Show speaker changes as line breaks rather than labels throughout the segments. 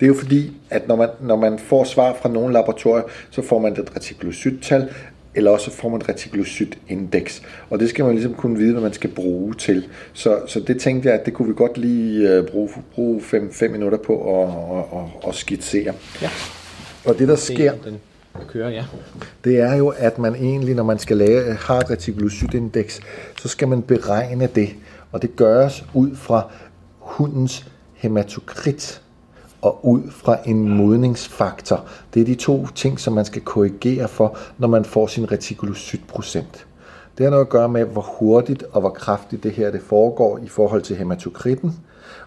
Det er jo fordi, at når man, når man får svar fra nogle laboratorier, så får man et retikulocyttal, eller også får man et retikulocytindeks. Og det skal man ligesom kunne vide, hvad man skal bruge til. Så, så det tænkte jeg, at det kunne vi godt lige uh, bruge, bruge fem, fem minutter på at, at, at, at skitsere.
Ja.
Og det, der sker,
Den kører, ja.
det er jo, at man egentlig, når man skal lave har et retikulocytindeks, så skal man beregne det. Og det gøres ud fra hundens hematokrit og ud fra en modningsfaktor. Det er de to ting, som man skal korrigere for, når man får sin retikulocytprocent. Det har noget at gøre med, hvor hurtigt og hvor kraftigt det her det foregår i forhold til hematokritten,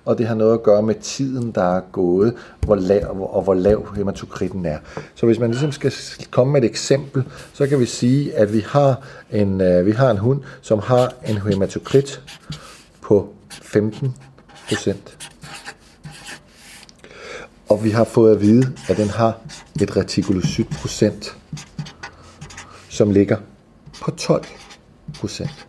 og det har noget at gøre med tiden, der er gået, hvor lav, og hvor lav hematokritten er. Så hvis man ligesom skal komme med et eksempel, så kan vi sige, at vi har en, øh, vi har en hund, som har en hematokrit på 15 procent. Og vi har fået at vide, at den har et retikulocyt procent, som ligger på 12 procent.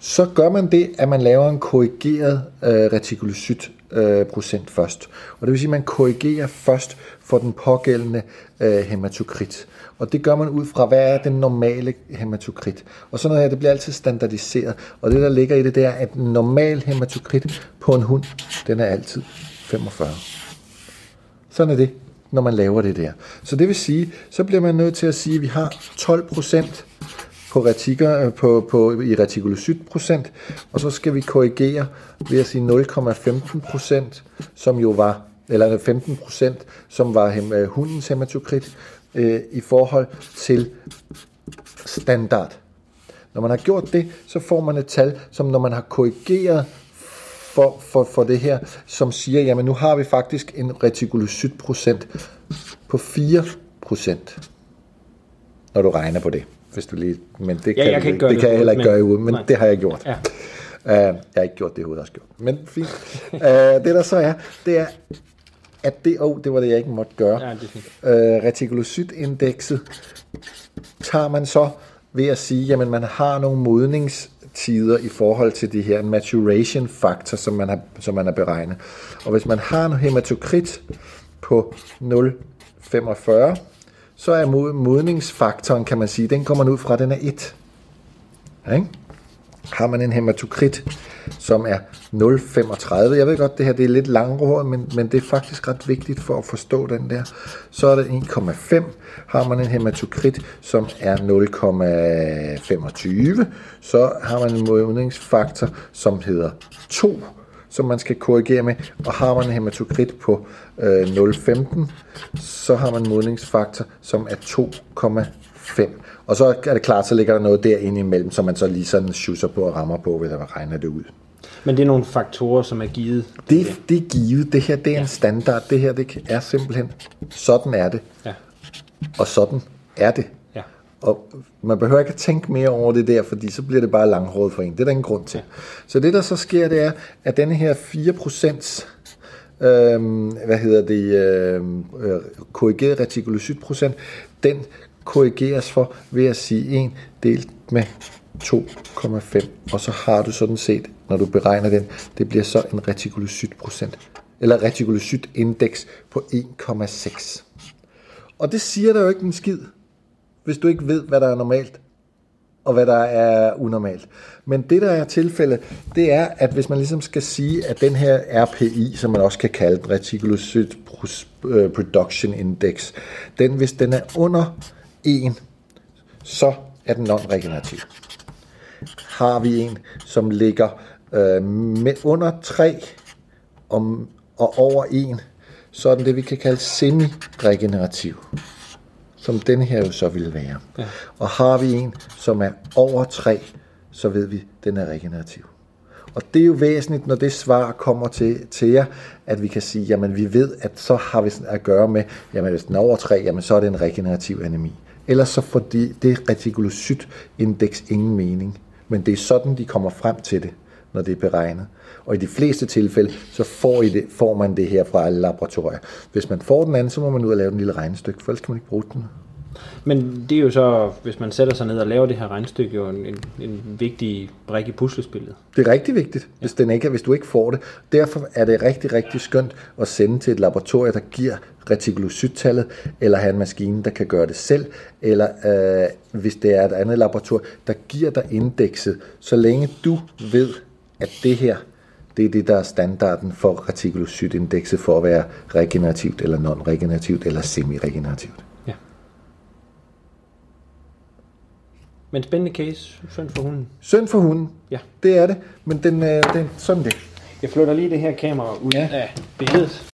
Så gør man det, at man laver en korrigeret øh, retikulocyt øh, procent først. Og det vil sige, at man korrigerer først for den pågældende øh, hematokrit. Og det gør man ud fra, hvad er den normale hematokrit. Og sådan noget her, det bliver altid standardiseret. Og det, der ligger i det, det er, at en normal hematokrit på en hund, den er altid 45. Sådan er det, når man laver det der. Så det vil sige, så bliver man nødt til at sige, at vi har 12 procent på, retikker, øh, på, på, i retikulocytprocent, og så skal vi korrigere ved at sige 0,15 procent, som jo var, eller øh, 15 procent, som var hem, øh, hundens hematokrit, øh, i forhold til standard. Når man har gjort det, så får man et tal, som når man har korrigeret for, for, for det her, som siger, jamen nu har vi faktisk en retikulocytprocent på 4 procent, når du regner på det. Hvis du lige, men det kan,
jeg kan ikke gøre
det,
det
kan jeg heller ikke gøre i men
nej.
det har jeg gjort.
Ja.
Uh, jeg har ikke gjort det hovedet, også gjort. Men fint. Uh, det der så er, det er, at det, oh, det var det, jeg ikke måtte gøre.
Ja, det er fint.
Uh, retikulocytindekset tager man så ved at sige, jamen man har nogle modningstider i forhold til det her maturation factor, som man har, som man har beregnet. Og hvis man har en hematokrit på 0,45, så er modningsfaktoren, kan man sige, den kommer man ud fra, den er 1. Ja, ikke? Har man en hematokrit, som er 0,35, jeg ved godt, det her det er lidt langhåret, men, men det er faktisk ret vigtigt for at forstå den der. Så er det 1,5. Har man en hematokrit, som er 0,25, så har man en modningsfaktor, som hedder 2, som man skal korrigere med. Og har man hematokrit på øh, 0,15, så har man modningsfaktor, som er 2,5. Og så er det klart, så ligger der noget derinde imellem, som man så lige sådan schusser på og rammer på, hvis man regner det ud.
Men det er nogle faktorer, som er givet.
Det, det er givet. Det her det er en standard. Det her det er simpelthen, sådan er det.
Ja.
Og sådan er det. Og man behøver ikke at tænke mere over det der, fordi så bliver det bare langhåret for en. Det er der ingen grund til. Ja. Så det, der så sker, det er, at denne her 4%, øh, hvad hedder det, øhm, øh, korrigeret retikulocytprocent, den korrigeres for ved at sige 1 delt med 2,5, og så har du sådan set, når du beregner den, det bliver så en retikulocytprocent, eller retikulocytindeks på 1,6. Og det siger der jo ikke en skid, hvis du ikke ved, hvad der er normalt, og hvad der er unormalt. Men det, der er tilfældet, det er, at hvis man ligesom skal sige, at den her RPI, som man også kan kalde den, Reticulocyte øh, Production Index, den, hvis den er under 1, så er den non-regenerativ. Har vi en, som ligger øh, med under 3 og, og over 1, så er den det, vi kan kalde semi-regenerativ som den her jo så ville være. Ja. Og har vi en, som er over 3, så ved vi, at den er regenerativ. Og det er jo væsentligt, når det svar kommer til, til jer, at vi kan sige, jamen vi ved, at så har vi at gøre med, jamen hvis den er over 3, jamen så er det en regenerativ anemi. Ellers så får de, det retikulocytindeks ingen mening. Men det er sådan, de kommer frem til det, når det er beregnet. Og i de fleste tilfælde, så får, I det, får man det her fra alle laboratorier. Hvis man får den anden, så må man ud og lave en lille regnestykke, for ellers kan man ikke bruge den.
Men det er jo så, hvis man sætter sig ned og laver det her regnstykke, jo en, en, en vigtig brik i puslespillet.
Det er rigtig vigtigt, hvis, den ikke, hvis du ikke får det. Derfor er det rigtig, rigtig skønt at sende til et laboratorium, der giver retikulocyttallet, eller have en maskine, der kan gøre det selv, eller øh, hvis det er et andet laboratorium, der giver dig indekset, så længe du ved, at det her, det er det, der er standarden for retikulocytindekset for at være regenerativt, eller non-regenerativt, eller semi-regenerativt.
Ja. Men spændende case, synd for hunden.
Synd for hunden,
Ja.
det er det, men den, øh, den, sådan det.
Jeg flytter lige det her kamera ud Ja. af billedet.